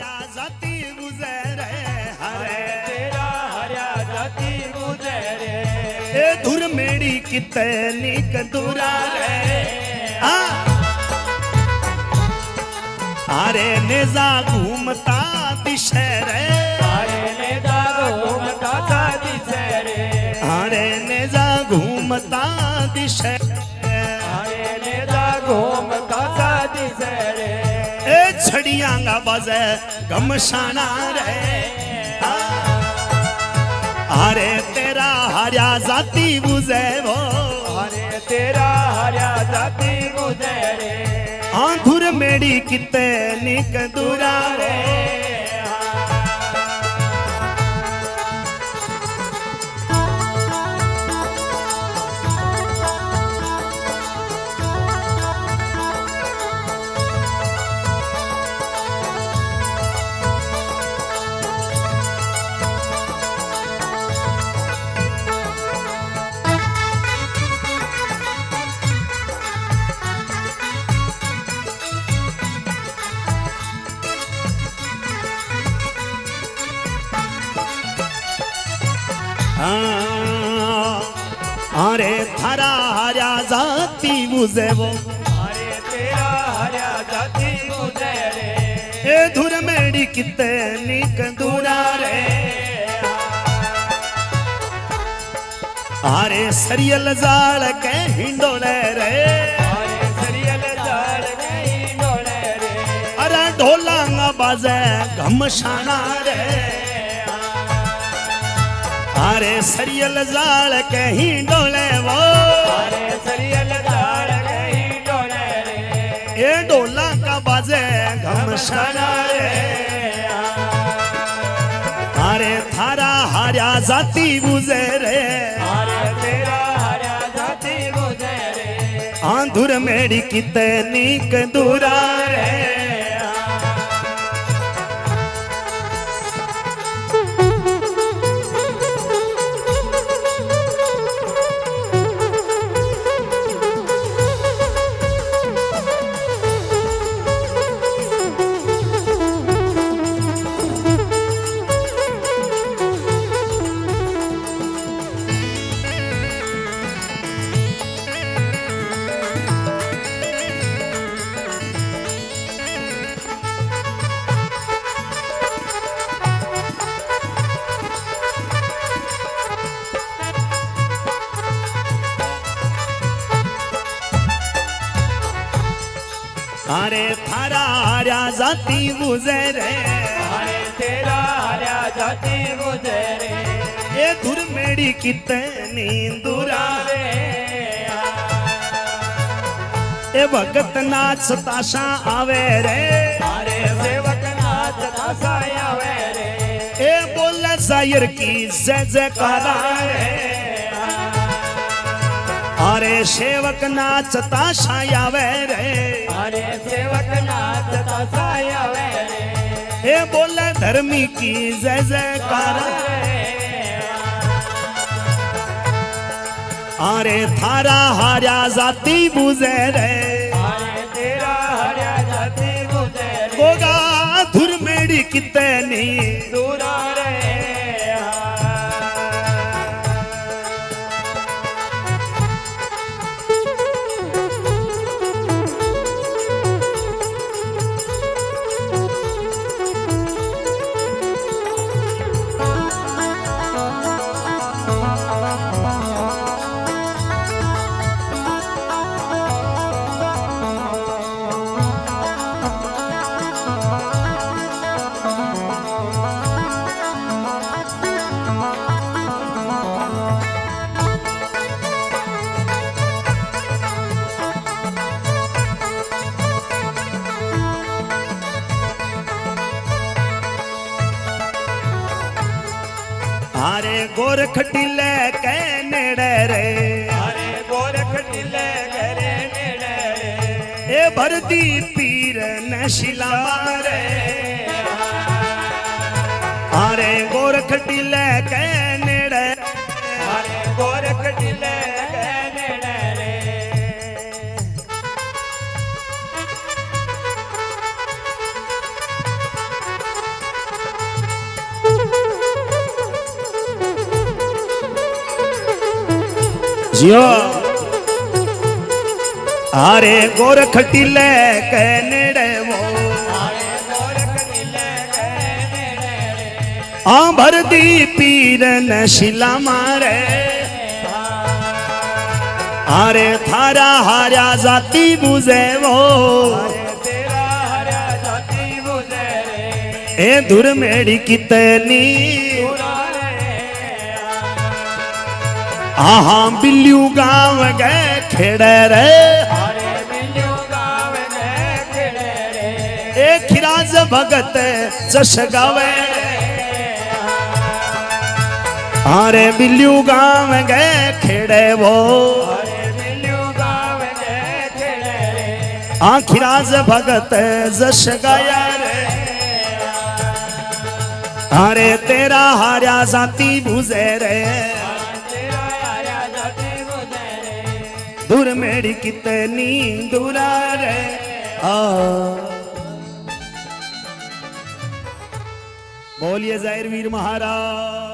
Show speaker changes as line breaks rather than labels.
हरिया जाती गुजरे हरे।
तेरा हरिया जाती गुजरे।
ए धुर मेरी कितनी कदूरा रे हाँ। अरे नेजा घूमता दिशरे
सेरे
अरे नेजा घूमता दिशरे ए छड़ियांगा बजे गमशाना रे। अरे तेरा हरिया जाति बुझे वो।
अरे तेरा हरिया जाति बुझे रे।
आंधुर मेरी कितनी दूरा रे। अरे थारा हरिया जाती बुझे वो।
अरे तेरा हरिया जाती गुजरे
ए धुर मेरी कितनी कदूरा रे। अरे सरियल जाल के हिंडोले रे।
अरे सरियल जाल नहीं डोले रे।
अरे ढोलांगा बाजे घमशाना रे। अरे सरियल जाल कहीं डोले वो।
अरे सरियल जाल नहीं डोले रे।
ए ढोला का बाजे घमशाना रे। अरे थारा हारा जाती बुझे रे।
अरे तेरा हरिया जाती गुजरे
आंधुर मेरी कितनी कदूरा रे। अरे थारा हारा जाती बुझे रे
अरे तेरा हरिया जाती गुजरे।
ए धुर मेरी कितनी दूरा रे ए भगत नाच ताशा आवे रे।
अरे सेवक नाच दासाया रे।
ए बोले जायर की जय जयकारा रे। अरे सेवक नाचता ताशा वे रे।
अरे सेवक नाचता वे रे।
ए बोले धर्मी की जय जयकारा। अरे थारा हारा जाती बुझे
अरे
गोरख टिले के नेड़े रे।
अरे गोरख टिले करे नेड़े रे।
ए भरती पीर न शिला रे अरे गोरख टिले के नेड़े।
अरे गोरख टिले
जियो। अरे गोरख टिले के नेड़े वो। आ भर दी पीर न शिला मारे। अरे थारा हारा जाति बुझे वो। ए धुर मेरी कितनी आहा बिल्लू गाँव गए खेड़े रे। खिराज भगत जश गावे अरे बिल्लू गाँव गए खेड़े वो। आखिराज भगत जश गाया रे। अरे तेरा हारा जाती बुझे रे। दूर मेरी कितनी दूरा रे आ। बोलिए ज़ाहिर वीर महाराज।